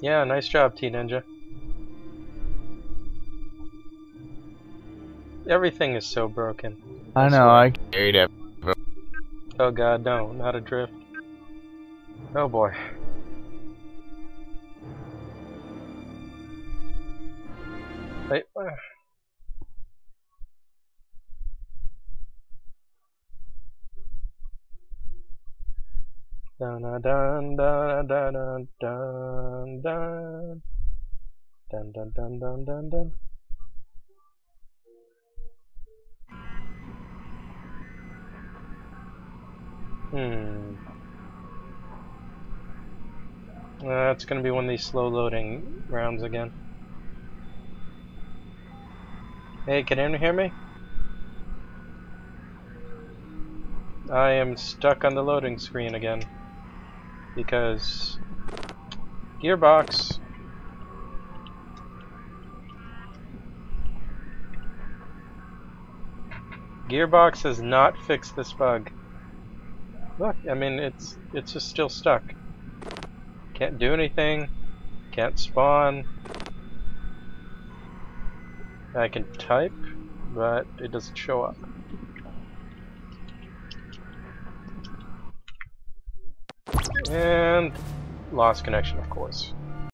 Yeah, nice job, T Ninja. Everything is so broken. I know, I carried it. Oh god, no, not a drift. Oh boy. Wait. Dun dun dun dun dun dun dun dun dun dun dun dun Hmm. It's gonna be one of these slow loading rounds again. Hey, can anyone hear me? I am stuck on the loading screen again. Because... Gearbox! Gearbox has not fixed this bug. Look, I mean, it's it's just still stuck. Can't do anything. Can't spawn. I can type, but it doesn't show up. And lost connection, of course.